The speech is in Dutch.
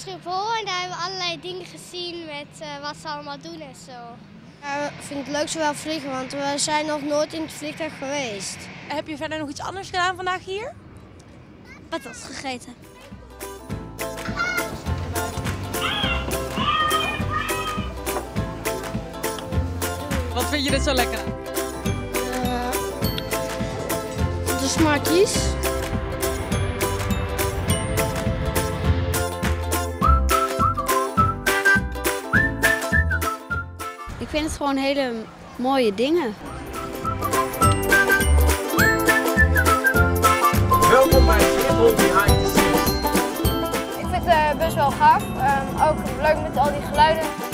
Schiphol en daar hebben we allerlei dingen gezien met uh, wat ze allemaal doen en zo. Ja, ik vind het leuk zowel vliegen, want we zijn nog nooit in het vliegtuig geweest. Heb je verder nog iets anders gedaan vandaag hier? Patat gegeten. Wat vind je er zo lekker? Uh, de Smarties. Ik vind het gewoon hele mooie dingen. Welkom bij Schiphol Behind the Scenes. Ik vind het uh, best wel gaaf. Um, ook leuk met al die geluiden.